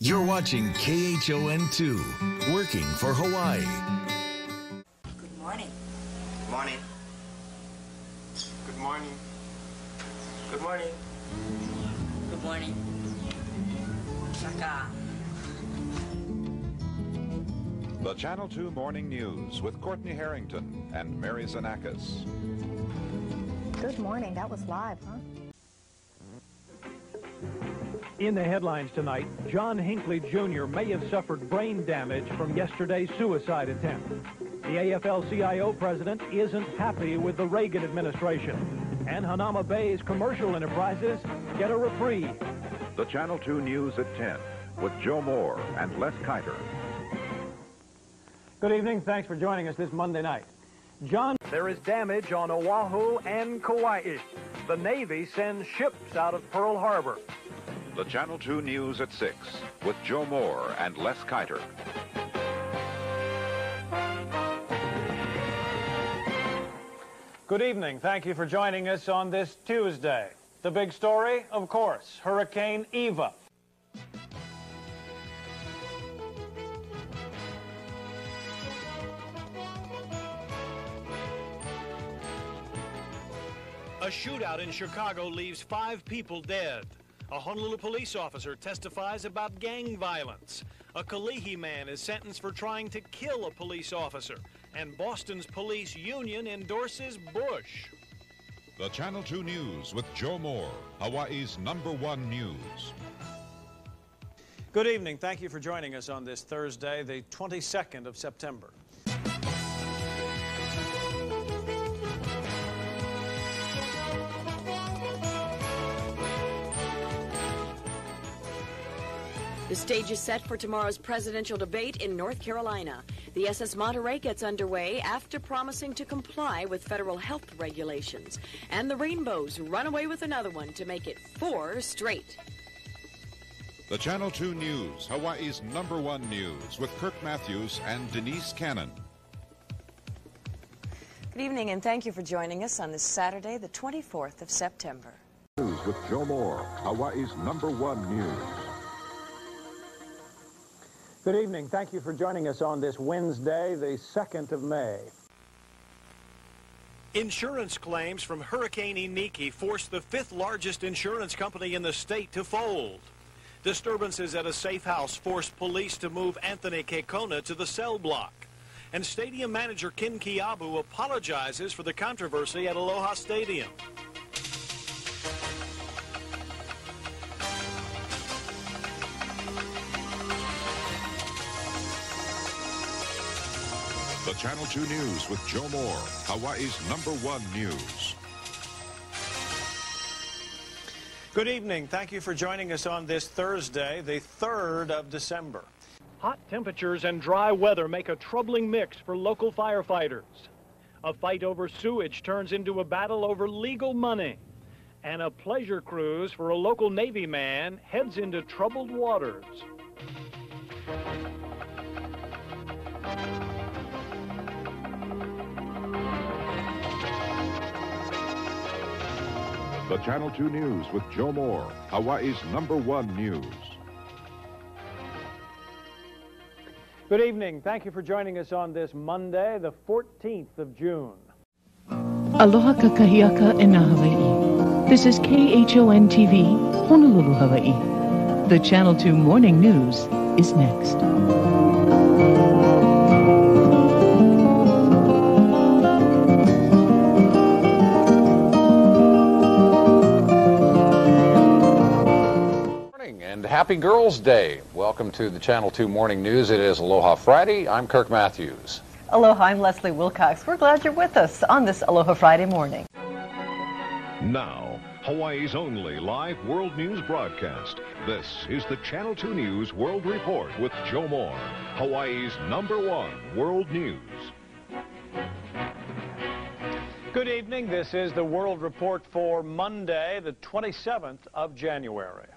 You're watching KHON2, working for Hawaii. Good morning. Good morning. Good morning. Good morning. Good morning. Shaka. The Channel 2 Morning News with Courtney Harrington and Mary Zanakis. Good morning. That was live, huh? In the headlines tonight, John Hinckley Jr. may have suffered brain damage from yesterday's suicide attempt. The AFL-CIO president isn't happy with the Reagan administration. And Hanauma Bay's commercial enterprises get a reprieve. The Channel 2 News at 10 with Joe Moore and Les Keiter. Good evening. Thanks for joining us this Monday night. John, there is damage on Oahu and Kauai. The Navy sends ships out of Pearl Harbor. The Channel 2 News at 6 with Joe Moore and Les Keiter. Good evening. Thank you for joining us on this Tuesday. The big story, of course, Hurricane Iwa. A shootout in Chicago leaves five people dead. A Honolulu police officer testifies about gang violence. A Kalihi man is sentenced for trying to kill a police officer. And Boston's police union endorses Bush. The Channel 2 News with Joe Moore, Hawaii's number one news. Good evening. Thank you for joining us on this Thursday, the 22nd of September. The stage is set for tomorrow's presidential debate in North Carolina. The SS Monterey gets underway after promising to comply with federal health regulations. And the Rainbows run away with another one to make it four straight. The Channel 2 News, Hawaii's number one news with Kirk Matthews and Denise Cannon. Good evening and thank you for joining us on this Saturday, the 24th of September. News with Joe Moore, Hawaii's number one news. Good evening. Thank you for joining us on this Wednesday, the 2nd of May. Insurance claims from Hurricane Iniki forced the fifth largest insurance company in the state to fold. Disturbances at a safe house forced police to move Anthony Kekona to the cell block. And stadium manager Ken Kiabu apologizes for the controversy at Aloha Stadium. The Channel 2 News with Joe Moore, Hawaii's number one news. Good evening. Thank you for joining us on this Thursday, the 3rd of December. Hot temperatures and dry weather make a troubling mix for local firefighters. A fight over sewage turns into a battle over legal money. And a pleasure cruise for a local Navy man heads into troubled waters. The Channel 2 News with Joe Moore, Hawaii's number one news. Good evening. Thank you for joining us on this Monday, the 14th of June. Aloha kakahiaka nā Hawaii. This is KHON TV, Honolulu, Hawaii. The Channel 2 Morning News is next. Happy Girls Day. Welcome to the Channel 2 Morning News. It is Aloha Friday. I'm Kirk Matthews. Aloha, I'm Leslie Wilcox. We're glad you're with us on this Aloha Friday morning. Now, Hawaii's only live world news broadcast. This is the Channel 2 News World Report with Joe Moore, Hawaii's number one world news. Good evening. This is the World Report for Monday, the 27th of January.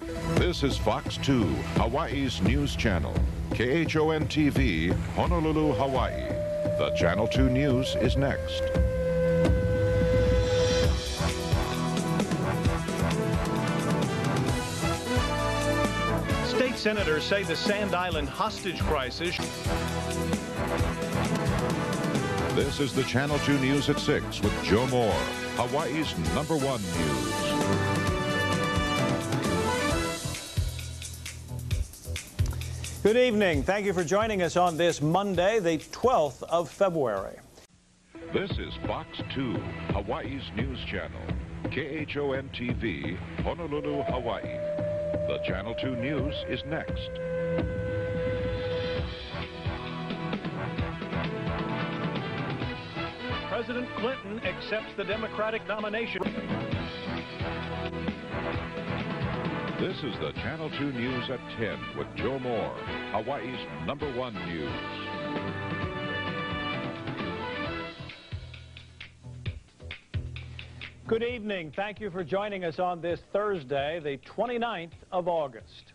This is Fox 2, Hawaii's news channel. KHON TV, Honolulu, Hawaii. The Channel 2 News is next. State senators say the Sand Island hostage crisis. This is the Channel 2 News at 6 with Joe Moore, Hawaii's number one news. Good evening. Thank you for joining us on this Monday, the 12th of February. This is Fox 2, Hawaii's news channel. KHON TV, Honolulu, Hawaii. The Channel 2 News is next. President Clinton accepts the Democratic nomination. This is the Channel 2 News at 10 with Joe Moore, Hawaii's number one news. Good evening. Thank you for joining us on this Thursday, the 29th of August.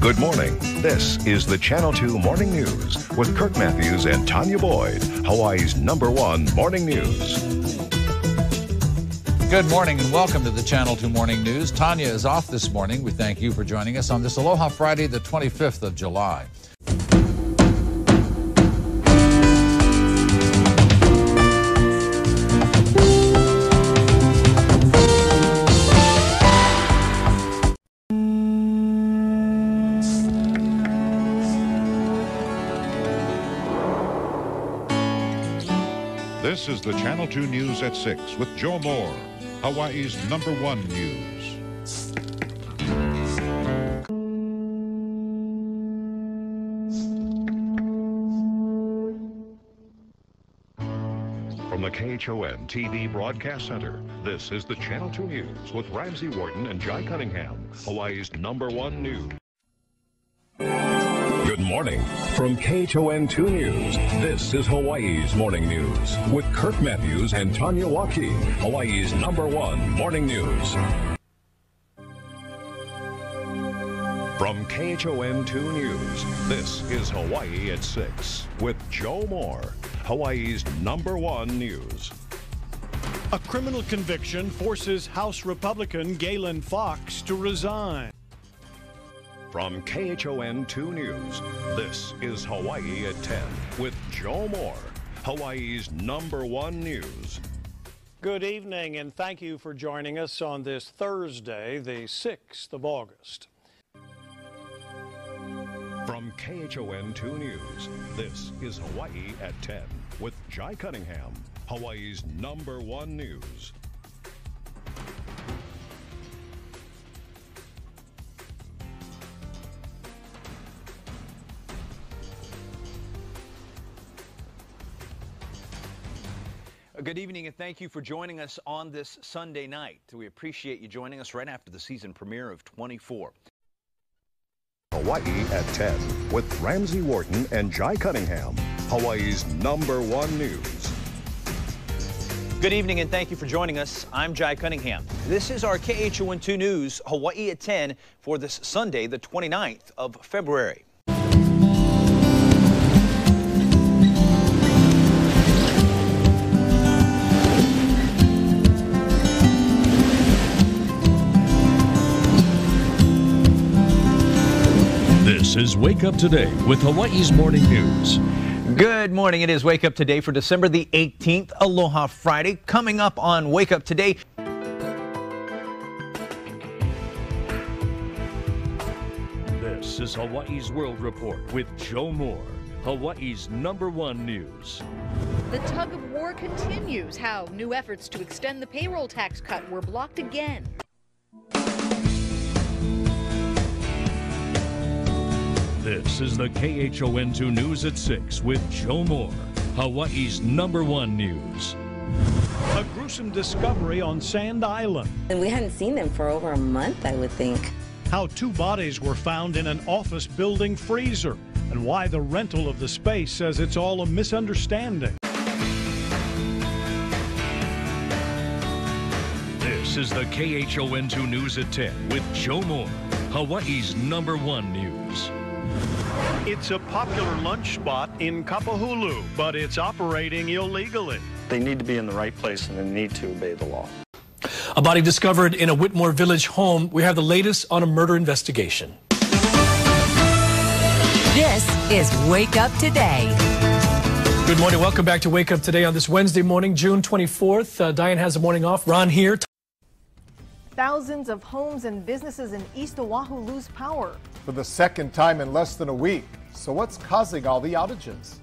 Good morning. This is the Channel 2 Morning News with Kirk Matthews and Tanya Boyd, Hawaii's number one morning news. Good morning and welcome to the Channel 2 Morning News. Tanya is off this morning. We thank you for joining us on this Aloha Friday, the 25th of July. This is the Channel 2 News at 6 with Joe Moore, Hawaii's number one news. From the KHON TV Broadcast Center, this is the Channel 2 News with Ramsay Wharton and Jai Cunningham, Hawaii's number one news. Morning. From KHON 2 News, this is Hawaii's Morning News with Kirk Matthews and Tanya Waki, Hawaii's number one morning news. From KHON 2 News, this is Hawaii at 6 with Joe Moore, Hawaii's number one news. A criminal conviction forces House Republican Galen Fox to resign. From KHON 2 News, this is Hawaii at 10 with Joe Moore, Hawaii's number one news. Good evening, and thank you for joining us on this Thursday, the 6th of August. From KHON 2 News, this is Hawaii at 10 with Jai Cunningham, Hawaii's number one news. Good evening and thank you for joining us on this Sunday night. We appreciate you joining us right after the season premiere of 24. Hawaii at 10 with Ramsay Wharton and Jai Cunningham, Hawaii's number one news. Good evening and thank you for joining us. I'm Jai Cunningham. This is our KHON2 News, Hawaii at 10 for this Sunday, the 29th of February. This is Wake Up Today with Hawaii's Morning News. Good morning. It is Wake Up Today for December the 18th, Aloha Friday. Coming up on Wake Up Today. This is Hawaii's World Report with Joe Moore, Hawaii's number one news. The tug of war continues. How new efforts to extend the payroll tax cut were blocked again. This is the KHON2 News at 6 with Joe Moore, Hawaii's number one news. A gruesome discovery on Sand Island. And we hadn't seen them for over a month, I would think. How two bodies were found in an office building freezer, and why the rental of the space says it's all a misunderstanding. This is the KHON2 News at 10 with Joe Moore, Hawaii's number one news. It's a popular lunch spot in Kapahulu, but it's operating illegally. They need to be in the right place and they need to obey the law. A body discovered in a Whitmore Village home. We have the latest on a murder investigation. This is Wake Up Today. Good morning. Welcome back to Wake Up Today on this Wednesday morning, June 24th. Uh, Diane has the morning off. Ron here. Thousands of homes and businesses in East Oahu lose power. For the second time in less than a week. So what's causing all the outages?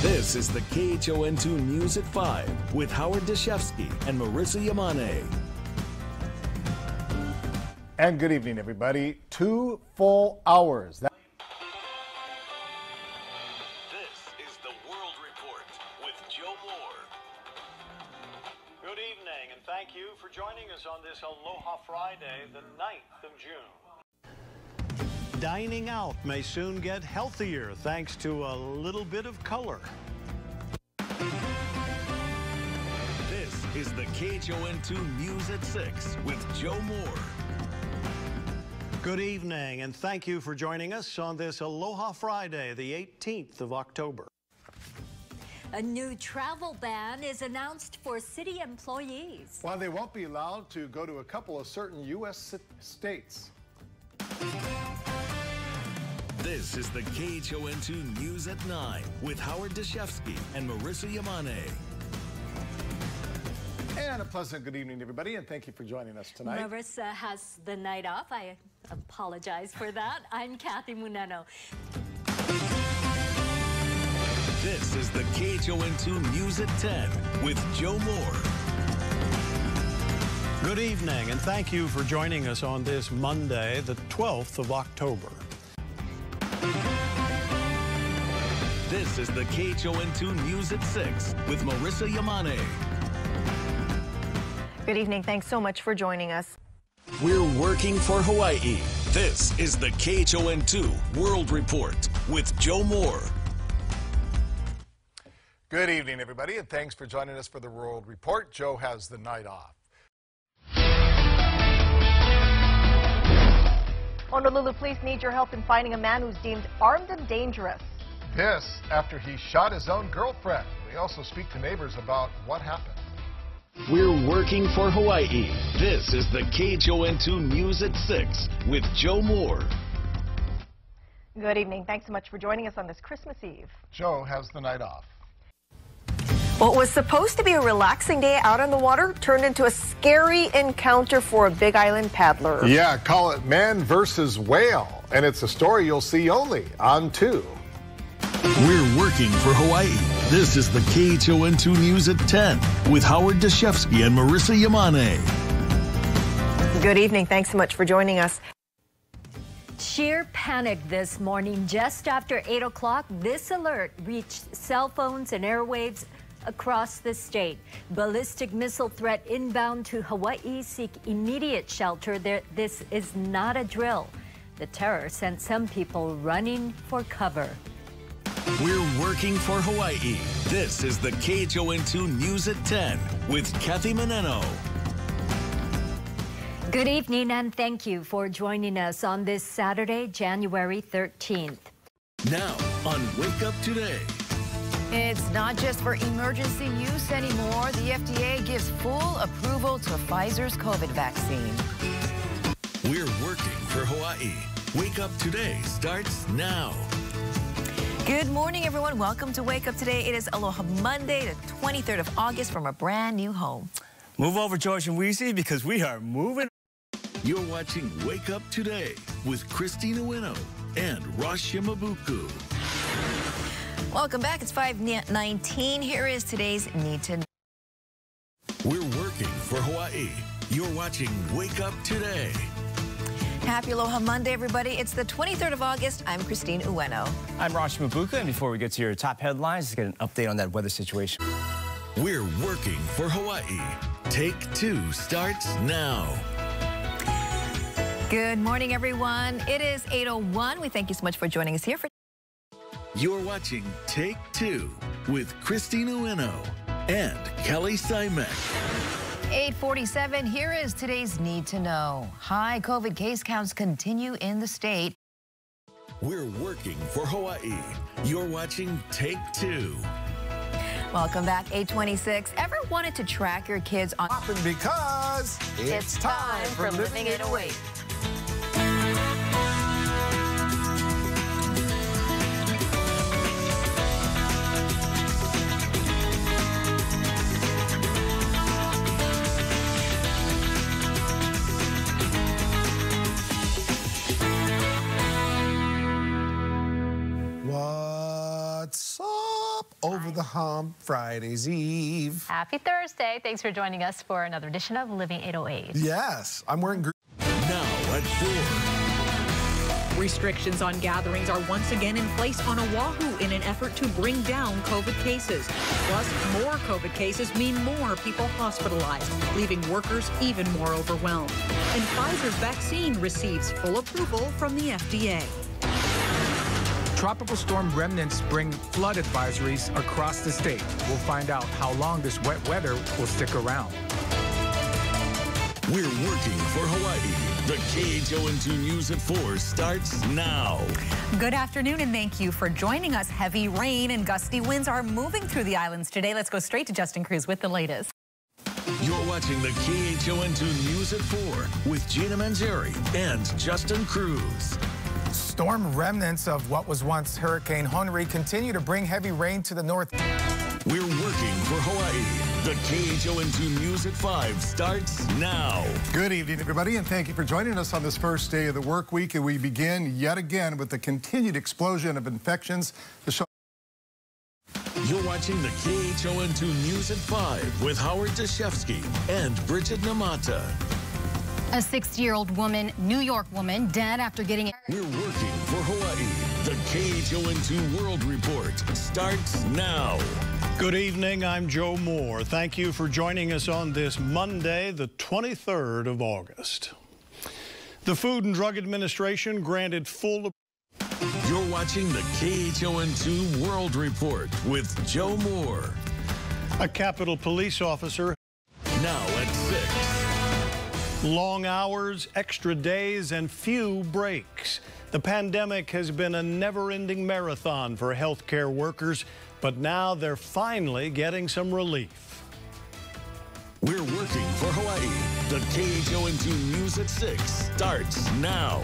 This is the KHON2 News at 5 with Howard Dashefsky and Marissa Yamane. And good evening, everybody. Two full hours. That may soon get healthier thanks to a little bit of color. This is the KHON2 News at 6 with Joe Moore. Good evening, and thank you for joining us on this Aloha Friday, the 18th of October. A new travel ban is announced for city employees. While they won't be allowed to go to a couple of certain U.S. states. This is the KHON2 News at 9 with Howard Dashefsky and Marissa Yamane. And a pleasant good evening, everybody, and thank you for joining us tonight. Marissa has the night off. I apologize for that. I'm Kathy Muneno. This is the KHON2 News at 10 with Joe Moore. Good evening, and thank you for joining us on this Monday, the 12th of October. This is the KHON2 News at 6 with Marissa Yamane. Good evening. Thanks so much for joining us. We're working for Hawaii. This is the KHON2 World Report with Joe Moore. Good evening, everybody, and thanks for joining us for the World Report. Joe has the night off. Honolulu police need your help in finding a man who's deemed armed and dangerous. This after he shot his own girlfriend. We also speak to neighbors about what happened. We're working for Hawaii. This is the KHON2 News at 6 with Joe Moore. Good evening. Thanks so much for joining us on this Christmas Eve. Joe has the night off. What was supposed to be a relaxing day out on the water turned into a scary encounter for a Big Island paddler. Yeah, call it man versus whale. And it's a story you'll see only on 2. We're working for Hawaii. This is the KHON2 News at 10 with Howard Dashefsky and Marissa Yamane. Good evening. Thanks so much for joining us. Sheer panic this morning. Just after 8 o'clock, this alert reached cell phones and airwaves across the state. Ballistic missile threat inbound to Hawaii. Seek immediate shelter. There, this is not a drill. The terror sent some people running for cover. We're working for Hawaii. This is the KHON2 News at 10 with Kathy Muneno. Good evening and thank you for joining us on this Saturday, January 13th. Now on Wake Up Today. It's not just for emergency use anymore. The FDA gives full approval to Pfizer's COVID vaccine. We're working for Hawaii. Wake Up Today starts now. Good morning, everyone. Welcome to Wake Up Today. It is Aloha Monday, the 23rd of August, from a brand new home. Move over, George and Weezy, because we are moving. You're watching Wake Up Today with Christina Uyeno and Ross Shimabuku. Welcome back. It's 519. Here is today's Need to Know. We're working for Hawaii. You're watching Wake Up Today. Happy Aloha Monday, everybody. It's the 23rd of August. I'm Christine Uyeno. I'm Ross Shimabuku, and before we get to your top headlines, let's get an update on that weather situation. We're working for Hawaii. Take two starts now. Good morning, everyone. It is 8.01. We thank you so much for joining us here for You're watching Take Two with Christina Uyeno and Kelly Simek. 847. Here is today's Need to Know. High COVID case counts continue in the state. We're working for Hawaii. You're watching Take Two. Welcome back, 826. Ever wanted to track your kids on because it's time for living it away. Over the hump Friday's Eve. Happy Thursday. Thanks for joining us for another edition of Living 808. Yes, I'm wearing green. Now at 4. Restrictions on gatherings are once again in place on Oahu in an effort to bring down COVID cases. Plus, more COVID cases mean more people hospitalized, leaving workers even more overwhelmed. And Pfizer's vaccine receives full approval from the FDA. Tropical storm remnants bring flood advisories across the state. We'll find out how long this wet weather will stick around. We're working for Hawaii. The KHON2 News at 4 starts now. Good afternoon and thank you for joining us. Heavy rain and gusty winds are moving through the islands today. Let's go straight to Justin Cruz with the latest. You're watching the KHON2 News at 4 with Gina Mangieri and Justin Cruz. Storm remnants of what was once Hurricane Henri continue to bring heavy rain to the north. We're working for Hawaii. The KHON2 News at 5 starts now. Good evening, everybody, and thank you for joining us on this first day of the work week. And we begin yet again with the continued explosion of infections. The show You're watching the KHON2 News at 5 with Howard Dashefsky and Bridget Namata. A 60-year-old woman, New York woman, dead after getting... We're working for Hawaii. The KHON2 World Report starts now. Good evening. I'm Joe Moore. Thank you for joining us on this Monday, the 23rd of August. The Food and Drug Administration granted full. You're watching the KHON2 World Report with Joe Moore. A Capitol Police officer. Now at 6. Long hours, extra days, and few breaks. The pandemic has been a never ending marathon for healthcare workers, but now they're finally getting some relief. We're working for Hawaii. The KHON2 News at 6 starts now.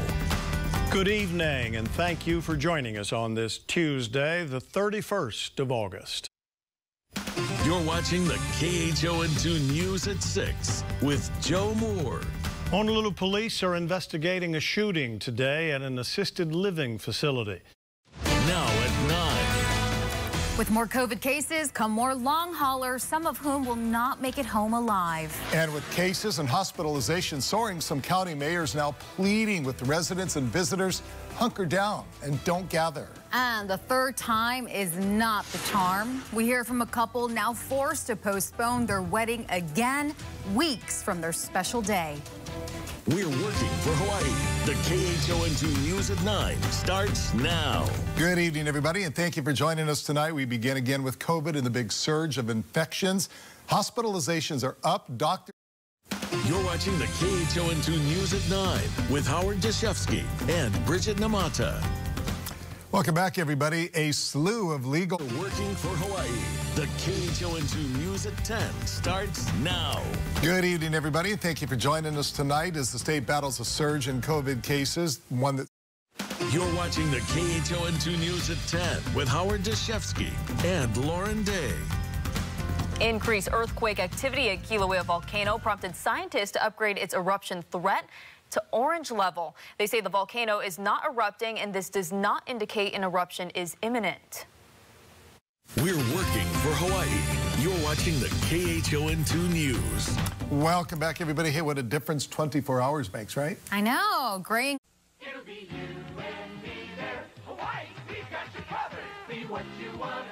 Good evening, and thank you for joining us on this Tuesday, the 31st of August. You're watching the KHON2 News at 6 with Joe Moore. Honolulu police are investigating a shooting today at an assisted living facility. Now at 9. With more COVID cases come more long haulers, some of whom will not make it home alive. And with cases and hospitalizations soaring, some county mayors now pleading with residents and visitors, hunker down and don't gather. And the third time is not the charm. We hear from a couple now forced to postpone their wedding again, weeks from their special day. We're working for Hawaii. The KHON2 News at 9 starts now. Good evening, everybody, and thank you for joining us tonight. We begin again with COVID and the big surge of infections. Hospitalizations are up. Doctor. You're watching the KHON2 News at 9 with Howard Dashefsky and Bridget Namata. Welcome back, everybody. A slew of legal. Working for Hawaii. The KHON2 News at 10 starts now. Good evening, everybody. Thank you for joining us tonight as the state battles a surge in COVID cases, one that. You're watching the KHON2 News at 10 with Howard Dashefsky and Lauren Day. Increased earthquake activity at Kilauea volcano prompted scientists to upgrade its eruption threat to orange level. They say the volcano is not erupting and this does not indicate an eruption is imminent. We're working for Hawaii. You're watching the KHON2 News. Welcome back, everybody. Hey, what a difference 24 hours makes, right? I know. Great. It'll be you and me there. Hawaii, we've got you covered. Be what you want